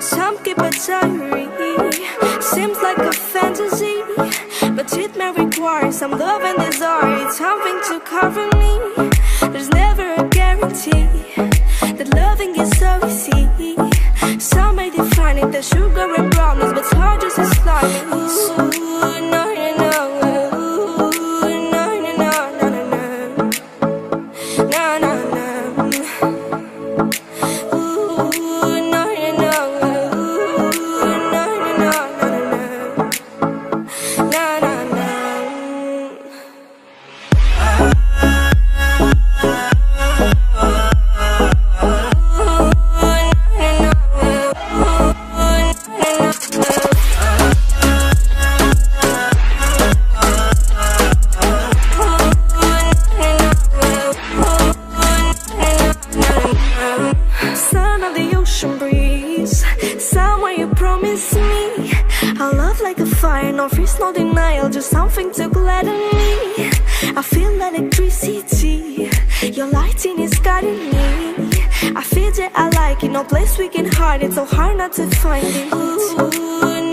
Some keep a diary, seems like a fantasy. But it may require some love and desire, It's something to cover me. There's never a guarantee that loving is so easy. Some may define it as sugar and brownies, but it's hard just as slimy. Promise me. A love like a fire, no freeze, no denial Just something to gladden me. I feel electricity Your lighting is guiding me. I feel that I like it No place we can hide it So hard not to find it. Ooh,